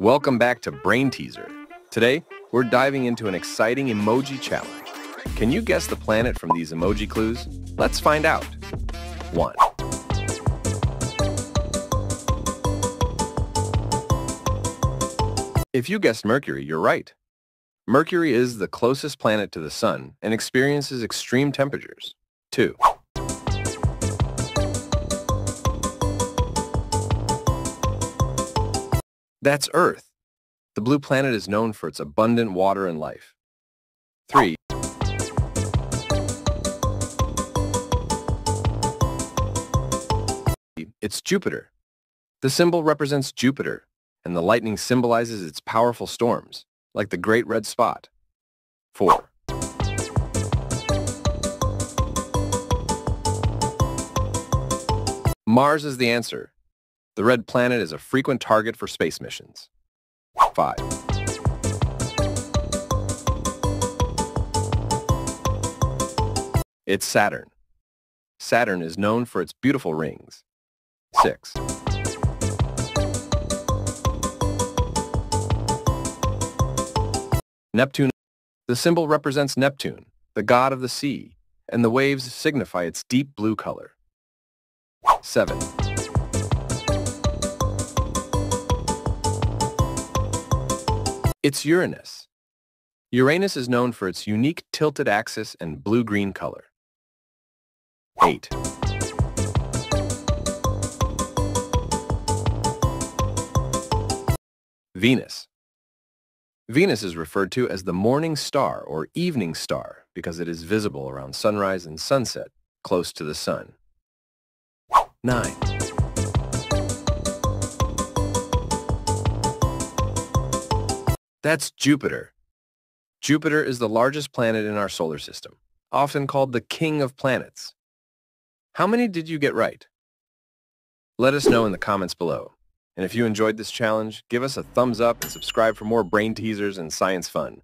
Welcome back to Brain Teaser. Today, we're diving into an exciting emoji challenge. Can you guess the planet from these emoji clues? Let's find out. 1. If you guessed Mercury, you're right. Mercury is the closest planet to the Sun and experiences extreme temperatures. 2. That's Earth. The blue planet is known for its abundant water and life. 3. It's Jupiter. The symbol represents Jupiter, and the lightning symbolizes its powerful storms, like the Great Red Spot. 4. Mars is the answer. The red planet is a frequent target for space missions. 5. It's Saturn. Saturn is known for its beautiful rings. 6. Neptune. The symbol represents Neptune, the god of the sea, and the waves signify its deep blue color. 7. It's Uranus. Uranus is known for its unique tilted axis and blue-green color. 8. Venus. Venus is referred to as the morning star or evening star because it is visible around sunrise and sunset close to the sun. 9. That's Jupiter. Jupiter is the largest planet in our solar system, often called the king of planets. How many did you get right? Let us know in the comments below. And if you enjoyed this challenge, give us a thumbs up and subscribe for more brain teasers and science fun.